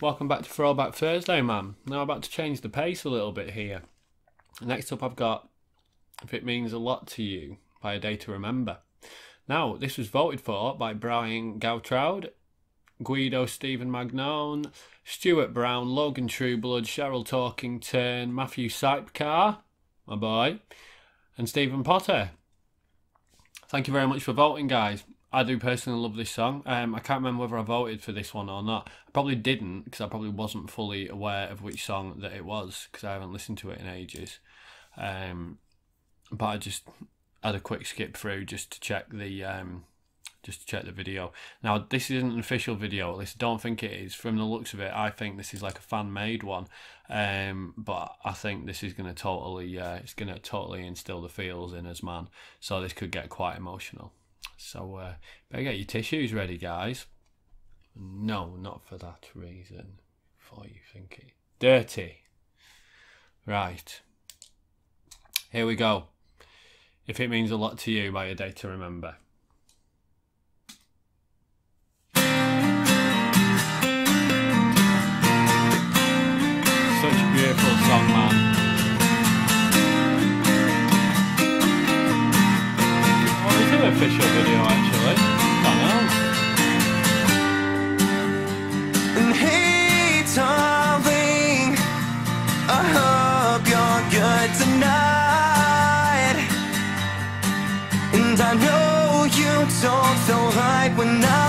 Welcome back to Throwback Thursday, man. Now I'm about to change the pace a little bit here. Next up, I've got If It Means a Lot to You by A Day to Remember. Now, this was voted for by Brian Gautraud, Guido Stephen Magnone, Stuart Brown, Logan Trueblood, Cheryl Talkington, Matthew Sipcar, my boy, and Stephen Potter. Thank you very much for voting, guys. I do personally love this song. Um, I can't remember whether I voted for this one or not. I probably didn't because I probably wasn't fully aware of which song that it was because I haven't listened to it in ages. Um, but I just had a quick skip through just to check the um, just to check the video. Now this isn't an official video. At least I don't think it is. From the looks of it, I think this is like a fan made one. Um, but I think this is going to totally uh, it's going to totally instill the feels in us, man. So this could get quite emotional. So uh, better get your tissues ready, guys. No, not for that reason. For you think it dirty. Right. Here we go. If it means a lot to you by a day to remember. Such a beautiful song, man. Tonight. And I know you don't feel right when I'm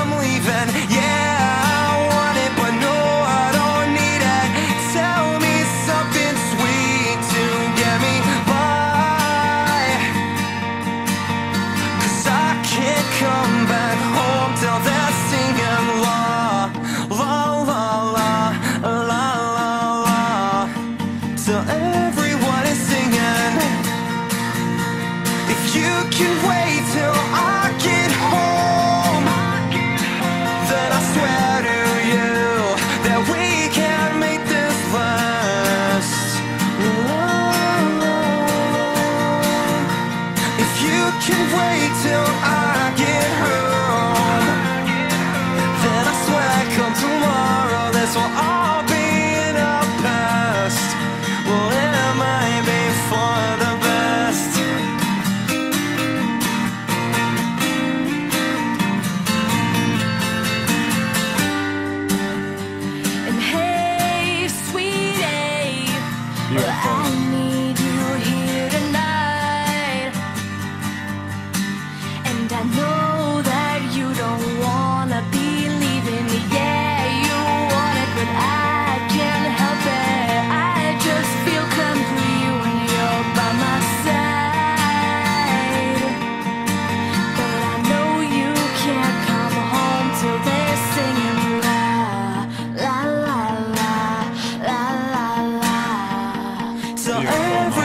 Beautiful.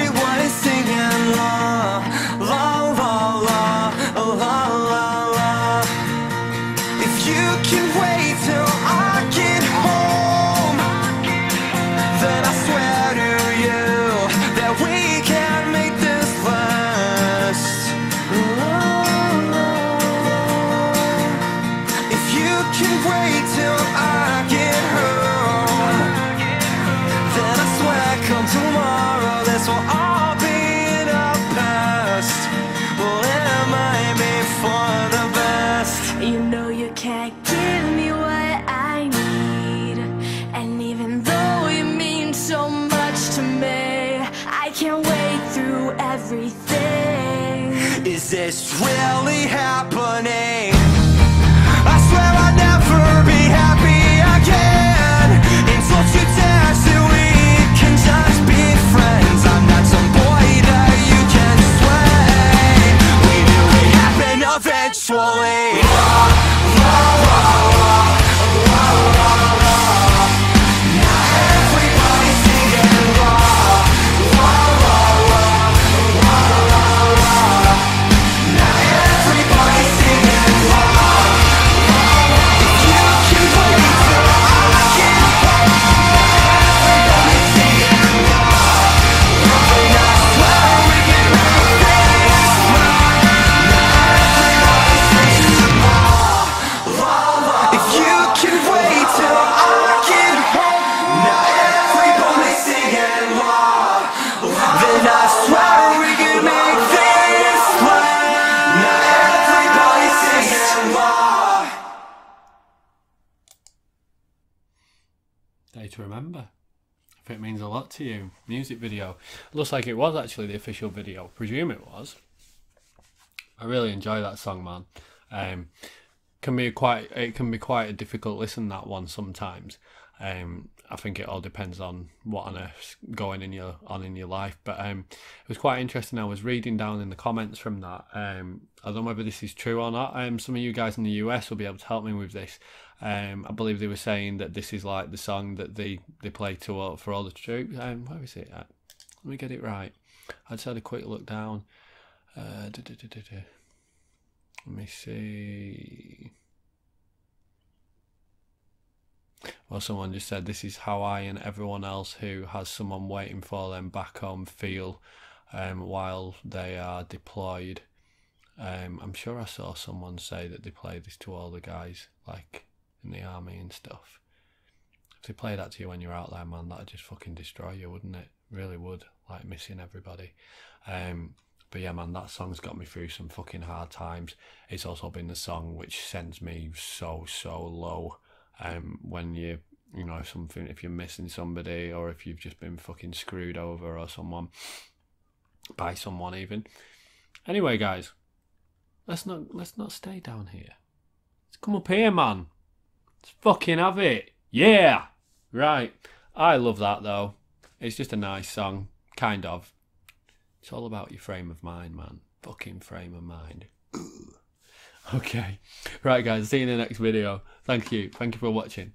Everything. Is this really happening? I swear I'll never be happy again. Don't you dare say we can just be friends. I'm not some boy that you can sway. We knew it happen eventually. To remember. If it means a lot to you, music video. Looks like it was actually the official video. Presume it was. I really enjoy that song, man. Um, can be quite it can be quite a difficult listen that one sometimes. Um, I think it all depends on what on earth's going in your on in your life. But um, it was quite interesting. I was reading down in the comments from that. Um, I don't know whether this is true or not. Um, some of you guys in the US will be able to help me with this. Um, I believe they were saying that this is like the song that they they play to all, for all the troops. Um, where is it? At? Let me get it right. I just had a quick look down. Uh. Let me see. Well, someone just said this is how I and everyone else who has someone waiting for them back home feel um, while they are deployed. Um, I'm sure I saw someone say that they play this to all the guys, like in the army and stuff. If they play that to you when you're out there, man, that'd just fucking destroy you, wouldn't it? Really would. Like missing everybody. Um, but yeah, man, that song's got me through some fucking hard times. It's also been the song which sends me so so low. Um, when you you know something, if you're missing somebody or if you've just been fucking screwed over or someone by someone even. Anyway, guys, let's not let's not stay down here. Let's come up here, man. Let's fucking have it. Yeah. Right. I love that though. It's just a nice song, kind of. It's all about your frame of mind, man. Fucking frame of mind. okay. Right, guys. See you in the next video. Thank you. Thank you for watching.